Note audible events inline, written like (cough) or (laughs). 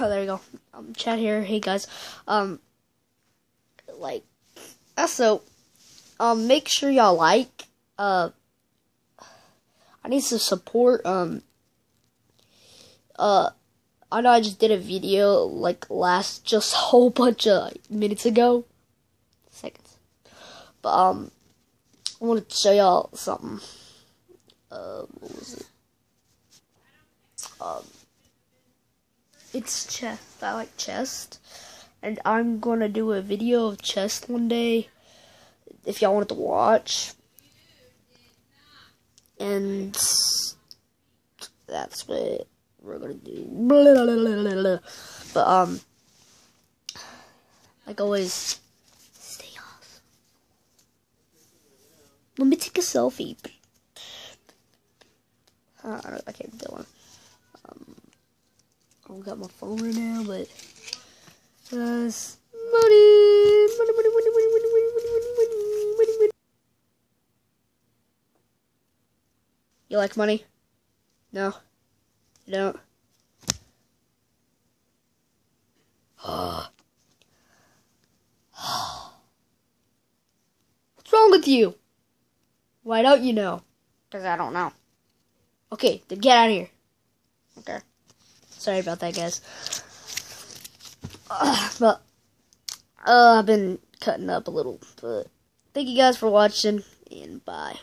Oh, there you go. Um, chat here. Hey guys. Um, like, also, um, make sure y'all like. Uh, I need some support. Um, uh, I know I just did a video like last just (laughs) a whole bunch of minutes ago, seconds. But um, I wanted to show y'all something. Uh, what was it? Um, it's chest. I like chest, and I'm gonna do a video of chest one day. If y'all wanted to watch, and that's what we're gonna do. But um, like always, stay off. Let me take a selfie. Uh, I, I can't do one. Um, got my phone right now, but just money, money, money, money, money, money, money, money, money, money, money. You like money? No, you don't. What's wrong with you? Why don't you know? Because I don't know. Okay, then get out of here. Okay. Sorry about that, guys. Uh, but, uh, I've been cutting up a little, but thank you guys for watching, and bye.